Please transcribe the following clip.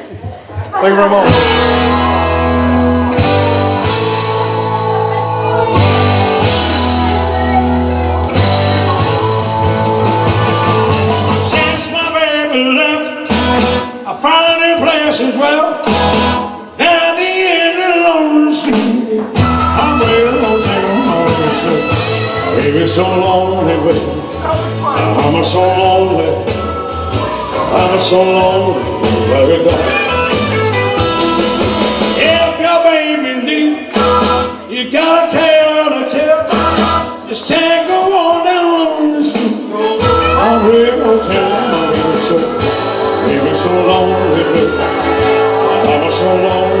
Thank you very much. As well. Down the end of lonely street, I'm waiting on town Baby, so lonely, baby. I'm so lonely. I'm so lonely. You gotta tell the tale. Just take a walk down on the street. I will tell myself. Leave me so lonely. I'm so lonely.